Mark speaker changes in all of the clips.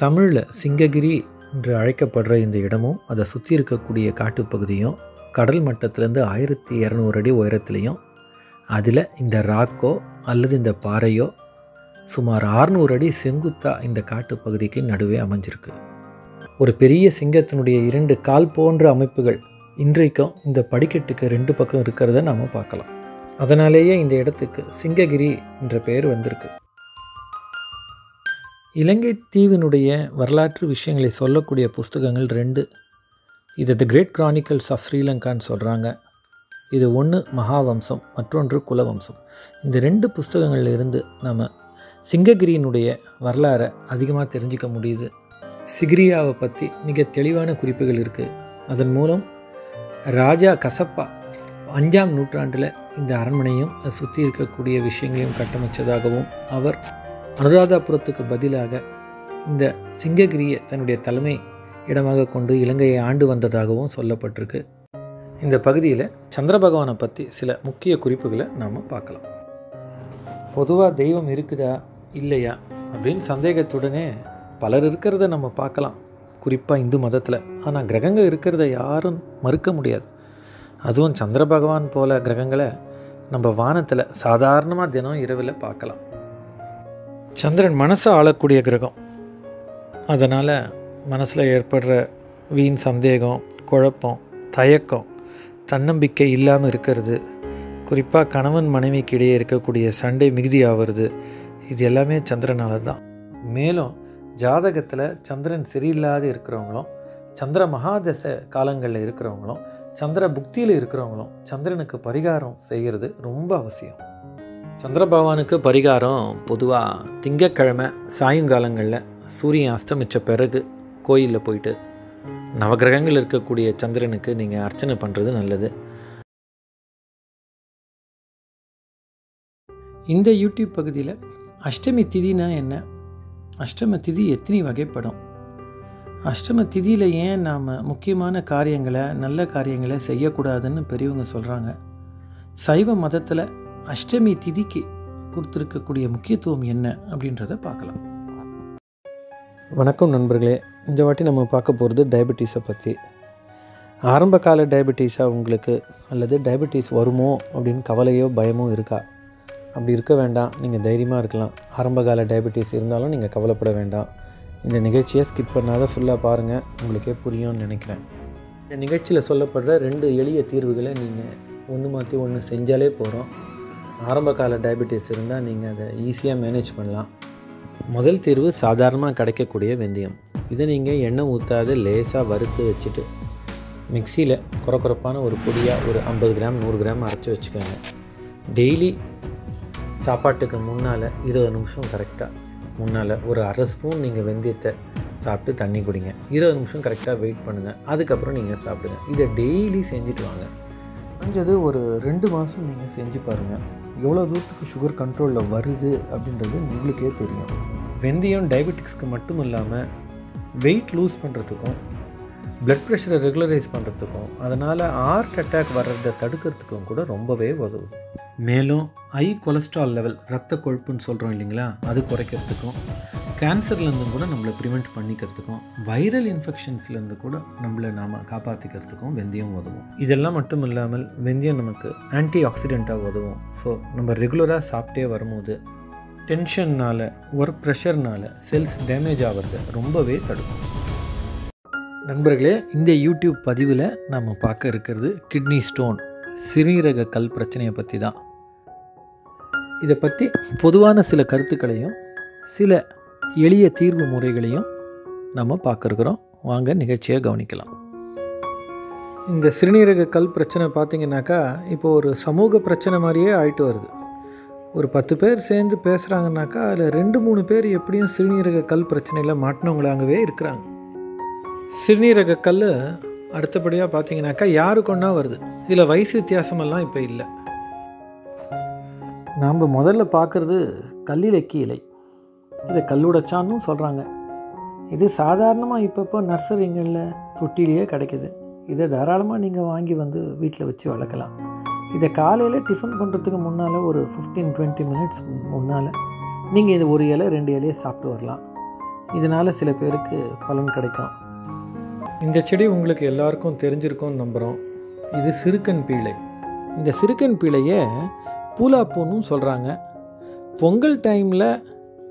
Speaker 1: தமிழில் சிங்ககிரி என்று அழைக்கப்படுற இந்த இடமும் அதை சுற்றி இருக்கக்கூடிய காட்டுப்பகுதியும் கடல் மட்டத்திலேருந்து ஆயிரத்தி இரநூறு அடி உயரத்துலேயும் அதில் இந்த ராக்கோ அல்லது இந்த பாறையோ சுமார் 600 அடி செங்குத்தா இந்த காட்டுப்பகுதிக்கு நடுவே அமைஞ்சிருக்கு. ஒரு பெரிய சிங்கத்தினுடைய இரண்டு கால் போன்ற அமைப்புகள் இன்றைக்கும் இந்த படிக்கட்டுக்கு ரெண்டு பக்கம் இருக்கிறத நாம் பார்க்கலாம். அதனாலேயே இந்த இடத்துக்கு சிங்ககிரி என்ற பெயர் வந்திருக்கு. இலங்கை தீவினுடைய வரலாற்று விஷயங்களை சொல்லக்கூடிய புஸ்தகங்கள் ரெண்டு. இது த கிரேட் கிரானிக்கல்ஸ் ஆஃப் ஸ்ரீலங்கான்னு சொல்கிறாங்க இது ஒன்று மகாவம்சம் மற்றொன்று குலவம்சம். இந்த ரெண்டு புஸ்தகங்கள்ல இருந்து நம்ம சிங்ககிரியினுடைய வரலாறை அதிகமாக தெரிஞ்சுக்க முடியுது. சிகிரியாவை பற்றி மிக தெளிவான குறிப்புகள் இருக்குது அதன் மூலம் ராஜா கசப்பா அஞ்சாம் நூற்றாண்டில் இந்த அரண்மனையும் சுற்றி இருக்கக்கூடிய விஷயங்களையும் கட்டமைச்சதாகவும் அவர் அனுராதாபுரத்துக்கு பதிலாக இந்த சிங்ககிரியை தன்னுடைய தலைமை இடமாக கொண்டு இலங்கையை ஆண்டு வந்ததாகவும் சொல்லப்பட்டிருக்கு. இந்த பகுதியில் சந்திர பகவானை பற்றி சில முக்கிய குறிப்புகளை நாம் பார்க்கலாம். பொதுவாக தெய்வம் இருக்குதா இல்லையா அப்படின்னு சந்தேகத்துடனே பலர் இருக்கிறத நம்ம பார்க்கலாம். குறிப்பாக இந்து மதத்தில். ஆனால் கிரகங்கள் இருக்கிறத யாரும் மறுக்க முடியாது. அதுவும் சந்திர பகவான் போல கிரகங்களை நம்ம வானத்தில் சாதாரணமாக தினம் இரவில் பார்க்கலாம். சந்திரன் மனசை ஆளக்கூடிய கிரகம். அதனால் மனசில் ஏற்படுற வீண் சந்தேகம் குழப்பம் தயக்கம் தன்னம்பிக்கை இல்லாமல் இருக்கிறது. குறிப்பாக கணவன் மனைவிக்கு இடையே இருக்கக்கூடிய சண்டை மிகுதியாகிறது இது எல்லாமே சந்திரனால தான் மேலும் ஜாதகத்தில் சந்திரன் சரியில்லாத இருக்கிறவங்களும் சந்திர மகாதச காலங்களில் இருக்கிறவங்களும் சந்திர புக்தியில் இருக்கிறவங்களும் சந்திரனுக்கு பரிகாரம் செய்கிறது ரொம்ப அவசியம். சந்திரபகவானுக்கு பரிகாரம் பொதுவாக திங்கக்கிழமை சாயங்காலங்களில் சூரியன் அஸ்தமித்த பிறகு கோயிலில் போயிட்டு நவகிரகங்கள் இருக்கக்கூடிய சந்திரனுக்கு நீங்கள் அர்ச்சனை பண்ணுறது நல்லது. இந்த யூடியூப் பகுதியில் அஷ்டமி திதினா என்ன? அஷ்டம திதி எத்தனை வகைப்படும்? அஷ்டம திதியில் ஏன் நாம் முக்கியமான காரியங்களை நல்ல காரியங்களை செய்யக்கூடாதுன்னு பெரியவங்க சொல்கிறாங்க சைவ மதத்தில் அஷ்டமி திதிக்கு கொடுத்துருக்கக்கூடிய முக்கியத்துவம் என்ன அப்படின்றத பார்க்கலாம். வணக்கம் நண்பர்களே. இந்த வாட்டி நம்ம பார்க்க போகிறது டயபெட்டிஸை பற்றி ஆரம்ப கால டயபெட்டிஸாக உங்களுக்கு அல்லது டயபெட்டிஸ் வருமோ அப்படின்னு கவலையோ பயமோ இருக்கா? அப்படி இருக்க வேண்டாம். நீங்கள் தைரியமாக இருக்கலாம். ஆரம்ப கால டயபெட்டிஸ் இருந்தாலும் நீங்கள் கவலைப்பட வேண்டாம். இந்த நிகழ்ச்சியை ஸ்கிப் பண்ணாத ஃபுல்லாக பாருங்கள் உங்களுக்கே புரியும்னு நினைக்கிறேன். இந்த நிகழ்ச்சியில் சொல்லப்படுற ரெண்டு எளிய தீர்வுகளை நீங்கள் ஒன்று மாற்றி ஒன்று செஞ்சாலே போகிறோம் ஆரம்ப கால டயபெட்டிஸ் இருந்தால் நீங்கள் அதை ஈஸியாக மேனேஜ் பண்ணலாம். முதல் தீர்வு சாதாரணமாக கிடைக்கக்கூடிய வெந்தயம். இதை நீங்கள் எண்ணெய் ஊற்றாது லேசாக வறுத்து வச்சுட்டு மிக்சியில் குறக்குறப்பான ஒரு பொடியாக ஒரு ஐம்பது கிராம் நூறு கிராம் அரைச்சி வச்சுக்கோங்க. டெய்லி சாப்பாட்டுக்கு முன்னால் இருபது நிமிஷம் கரெக்டாக முன்னால் ஒரு அரை ஸ்பூன் நீங்கள் வெந்தயத்தை சாப்பிட்டு தண்ணி குடிங்க. இருபது நிமிஷம் கரெக்டாக வெயிட் பண்ணுங்கள் அதுக்கப்புறம் நீங்கள் சாப்பிடுங்க. இதை டெய்லி செஞ்சுட்டு வாங்க. குறைஞ்சது ஒரு ரெண்டு மாதம் நீங்கள் செஞ்சு பாருங்கள் எவ்வளோ தூரத்துக்கு சுகர் கண்ட்ரோலில் வருது அப்படின்றது உங்களுக்கே தெரியும். வெந்தயம் டயபெட்டிக்ஸ்க்கு மட்டும் இல்லாமல் வெயிட் லூஸ் பண்ணுறதுக்கும் பிளட் ப்ரெஷரை ரெகுலரைஸ் பண்ணுறதுக்கும் அதனால் ஹார்ட் அட்டாக் வர்றதை தடுக்கிறதுக்கும் கூட ரொம்பவே உதவுது. மேலும் ஹை கொலஸ்ட்ரால் லெவல் ரத்த கொழுப்புன்னு சொல்கிறோம் இல்லைங்களா? அது குறைக்கிறதுக்கும் கேன்சர்லேருந்து கூட நம்மளை ப்ரிவெண்ட் பண்ணிக்கிறதுக்கும் வைரல் இன்ஃபெக்ஷன்ஸ்லேருந்து கூட நம்மளை நாம் காப்பாற்றிக்கிறதுக்கும் வெந்தயம் உதவும். இதெல்லாம் மட்டும் இல்லாமல் வெந்தயம் நமக்கு ஆன்டி ஆக்சிடெண்ட்டாக உதவும். ஸோ நம்ம ரெகுலராக சாப்பிட்டே வரும்போது டென்ஷன்னால் ஒர்க் ப்ரெஷர்னால் செல்ஸ் டேமேஜ் ஆகிறது ரொம்பவே தடுக்கும். நண்பர்களே இந்த யூடியூப் பதிவில் நாம் பார்க்க இருக்கிறது கிட்னி ஸ்டோன் சிறீரக கல் பிரச்சனையை பற்றி தான் இதை பற்றி பொதுவான சில கருத்துக்களையும் சில எளிய தீர்வு முறைகளையும் நம்ம பார்க்குறோம் வாங்க நிகழ்ச்சியை கவனிக்கலாம். இந்த சிறுநீரக கல் பிரச்சனை பார்த்திங்கனாக்கா இப்போ ஒரு சமூக பிரச்சனை மாதிரியே ஆயிட்டு வருது. ஒரு பத்து பேர் சேர்ந்து பேசுகிறாங்கனாக்கா அதில் ரெண்டு மூணு பேர் எப்படியும் சிறுநீரக கல் பிரச்சனையில் மாட்டினவங்களாகவே இருக்கிறாங்க. சிறுநீரக கல் அடுத்தபடியாக பார்த்தீங்கன்னாக்கா யாருக்கு ஒன்றா வருது? இதில் வயசு வித்தியாசமெல்லாம் இப்போ இல்லை. நாம் முதல்ல பார்க்குறது கல்லிலக்கி இலை இதை கல்லுடைச்சான்னு சொல்கிறாங்க இது சாதாரணமாக இப்பப்போ நர்சரிங்களில் தொட்டிலேயே கிடைக்குது. இதை தாராளமாக நீங்கள் வாங்கி வந்து வீட்டில் வச்சு வளர்க்கலாம். இதை காலையில் டிஃபன் பண்ணுறதுக்கு முன்னால் ஒரு ஃபிஃப்டீன் டுவெண்ட்டி மினிட்ஸ் முன்னால் நீங்கள் இது ஒரு இலை ரெண்டு இலையை சாப்பிட்டு வரலாம். இதனால் சில பேருக்கு பலன் கிடைக்கும். இந்த செடி உங்களுக்கு எல்லாருக்கும் தெரிஞ்சிருக்கும்னு நம்புகிறோம் இது சிறுக்கன் பீளை. இந்த சிறுக்கன் பீளையை பூலாப்பூன்னு சொல்கிறாங்க பொங்கல் டைமில்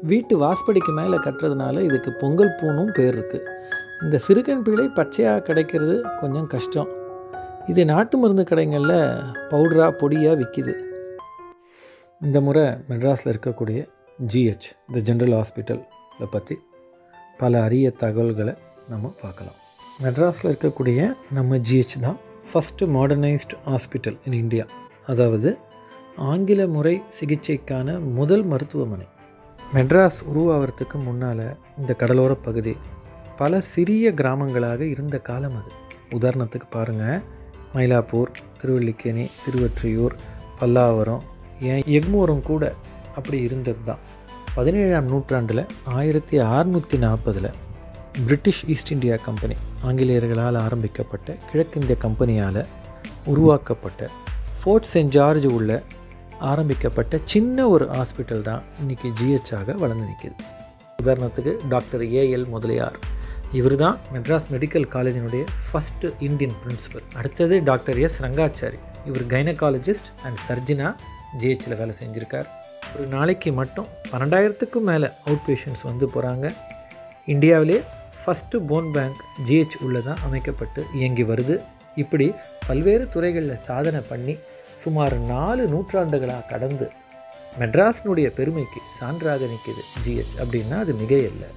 Speaker 1: வீட்டு வாஸ்படிக்கு மேலே கட்டுறதுனால இதுக்கு பொங்கல் பூணும் பேர் இருக்குது இந்த சிறுகன் பீளை பச்சையாக கிடைக்கிறது கொஞ்சம் கஷ்டம். இது நாட்டு மருந்து கடைகளில் பவுடராக பொடியாக விற்கிது இந்த முறை மெட்ராஸில் இருக்கக்கூடிய ஜிஹெச் த ஜென்ரல் ஹாஸ்பிட்டலில் பற்றி பல அரிய தகவல்களை நம்ம பார்க்கலாம். மெட்ராஸில் இருக்கக்கூடிய நம்ம ஜிஹெச் தான் first modernised hospital in India அதாவது ஆங்கில முறை சிகிச்சைக்கான முதல் மருத்துவமனை. மெட்ராஸ் உருவாகிறதுக்கு முன்னால் இந்த கடலோர பகுதி பல சிறிய கிராமங்களாக இருந்த காலம் அது. உதாரணத்துக்கு பாருங்கள் மயிலாப்பூர் திருவல்லிக்கேணி திருவற்றியூர் பல்லாவரம் ஏன் எக்மோரும் கூட அப்படி இருந்தது தான். பதினேழாம் நூற்றாண்டில் ஆயிரத்தி அறுநூற்றி நாற்பதில் பிரிட்டிஷ் ஈஸ்ட் இந்தியா கம்பெனி ஆங்கிலேயர்களால் ஆரம்பிக்கப்பட்ட கிழக்கிந்திய கம்பெனியால் உருவாக்கப்பட்ட ஃபோர்ட் சென்ட் ஜார்ஜ் உள்ள ஆரம்பிக்கப்பட்ட சின்ன ஒரு ஹாஸ்பிட்டல் தான் இன்றைக்கி ஜிஹெச்சாக வளர்ந்து நிற்கிது உதாரணத்துக்கு டாக்டர் ஏஎல் முதலியார். இவர் தான் மெட்ராஸ் மெடிக்கல் காலேஜினுடைய ஃபஸ்ட்டு இந்தியன் பிரின்சிபல் அடுத்தது டாக்டர் எஸ் ரங்காச்சாரி. இவர் கைனகாலஜிஸ்ட் அண்ட் சர்ஜினா ஜிஹெச்சில் வேலை செஞ்சுருக்கார். ஒரு நாளைக்கு மட்டும் பன்னெண்டாயிரத்துக்கும் மேலே அவுட் பேஷண்ட்ஸ் வந்து போகிறாங்க இந்தியாவிலே ஃபஸ்ட்டு போன் பேங்க் ஜிஹெச் உள்ளதான் அமைக்கப்பட்டு இயங்கி வருது. இப்படி பல்வேறு துறைகளில் சாதனை பண்ணி சுமார் நாலு நூற்றாண்டுகளாக கடந்து மெட்ராஸினுடைய பெருமைக்கு சான்றாக நிற்கிது ஜிஹெச் அப்படின்னா அது மிகையில்லை.